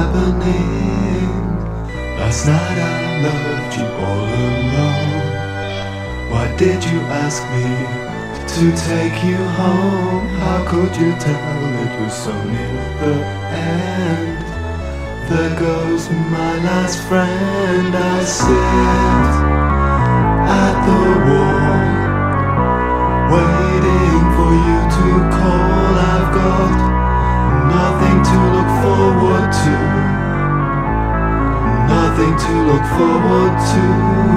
happening. Last night I loved you all alone. Why did you ask me to take you home? How could you tell it was so near the end? There goes my last friend. I sit nothing to look forward to.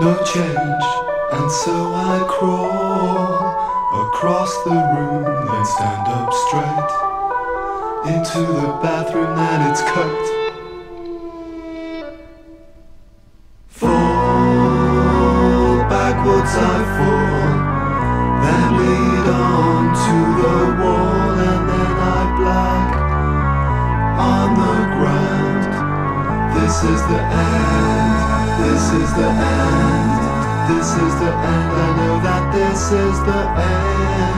No change, and so I crawl across the room, then stand up straight into the bathroom, then it's cut. Fall backwards, I fall, then the wall, and then I black on the ground. This is the end. This is the end. This is the end. I know that this is the end.